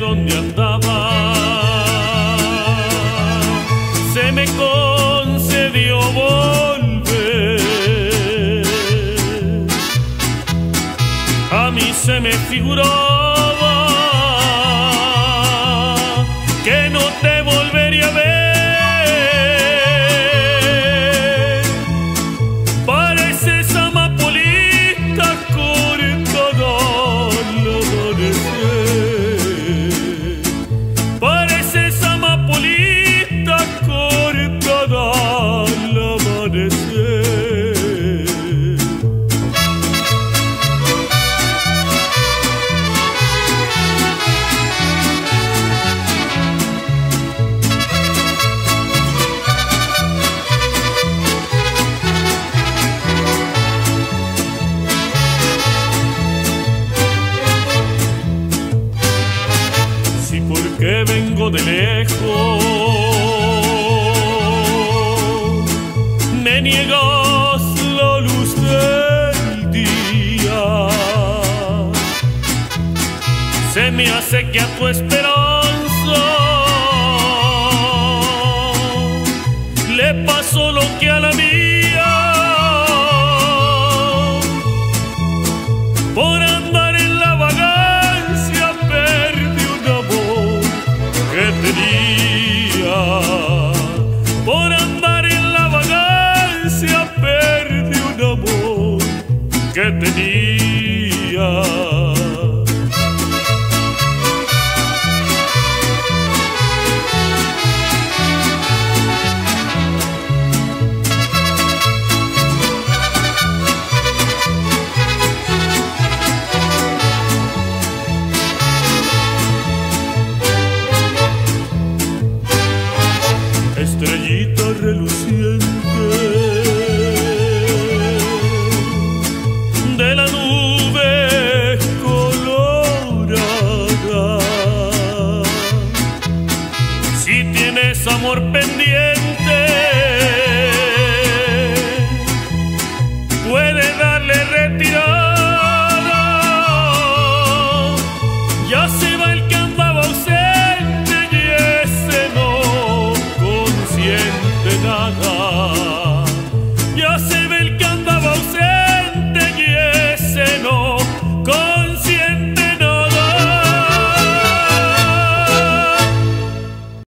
Donde andaba. Se me concedió volver. A mí se me figuró. Porque vengo de lejos me niegas la luz del día. Se me hace que a tu esperanza le pasó lo que a la en la tienes amor pendiente, puede.